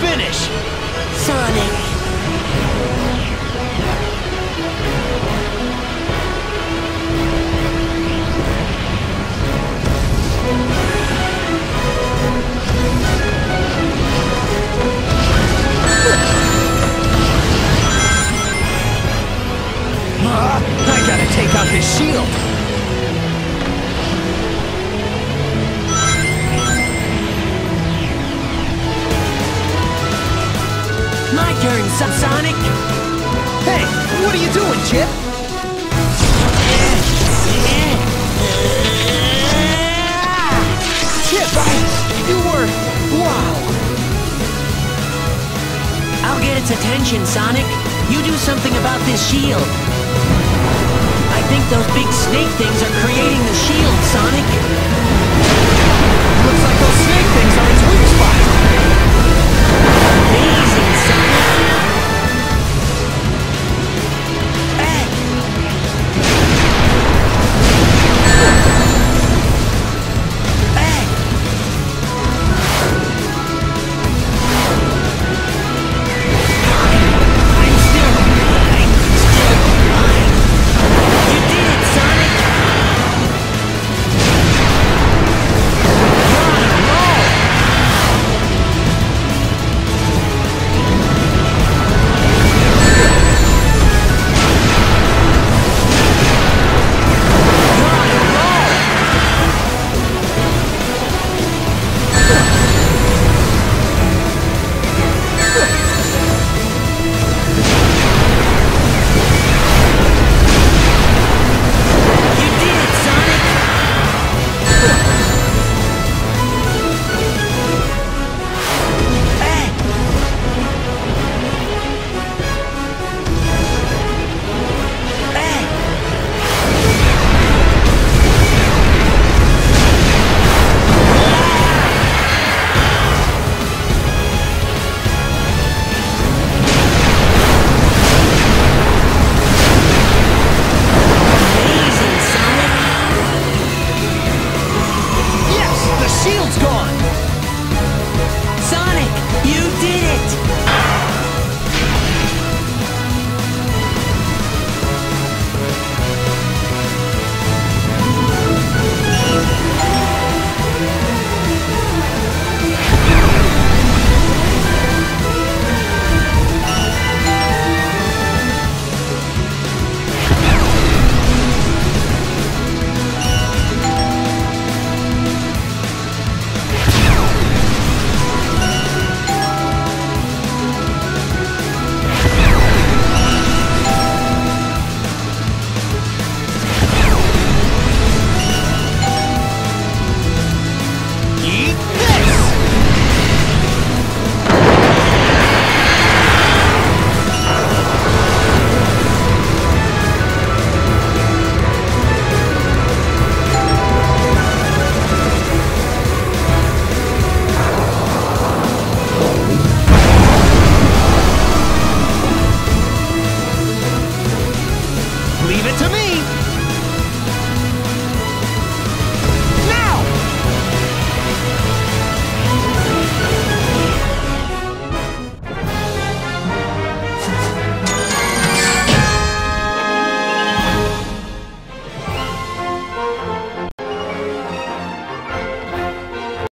finish! Sonic. Ah, I gotta take out his shield! Sonic. Hey, what are you doing, Chip? Chip, I... You were... Wow! I'll get its attention, Sonic. You do something about this shield. I think those big snake things are creating the shield, Sonic.